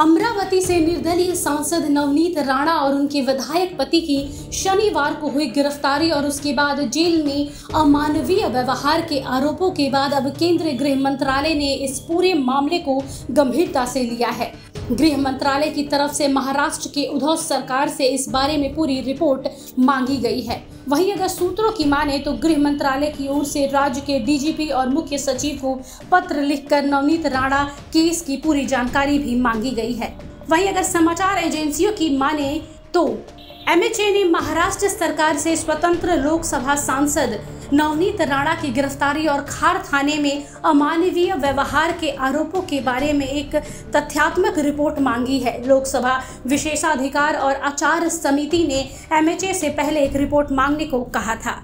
अमरावती से निर्दलीय सांसद नवनीत राणा और उनके विधायक पति की शनिवार को हुई गिरफ्तारी और उसके बाद जेल में अमानवीय व्यवहार के आरोपों के बाद अब केंद्रीय गृह मंत्रालय ने इस पूरे मामले को गंभीरता से लिया है। गृह मंत्रालय की तरफ़ से महाराष्ट्र के उद्धव सरकार से इस बारे में पूरी रिपोर्ट मांगी गई है। वहीं अगर सूत्रों की माने तो गृह मंत्रालय की ओर से राज्य के डीजीपी और मुख्य सचिव को पत्र लिखकर नवनीत राणा केस की पूरी जानकारी भी मांगी गई है। वहीं अगर समाचार एजेंसियों की माने तो एमएचए ने महाराष्ट्र सरकार से स्वतंत्र लोकसभा सांसद नवनीत राणा की गिरफ्तारी और खार थाने में अमानवीय व्यवहार के आरोपों के बारे में एक तथ्यात्मक रिपोर्ट मांगी है। लोकसभा विशेषाधिकार और आचार समिति ने एमएचए से पहले एक रिपोर्ट मांगने को कहा था।